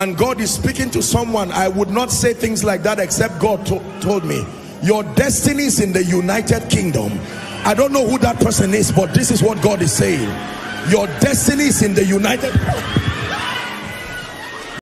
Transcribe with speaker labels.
Speaker 1: and God is speaking to someone, I would not say things like that except God to told me. Your destiny is in the United Kingdom. I don't know who that person is, but this is what God is saying. Your destiny is in the United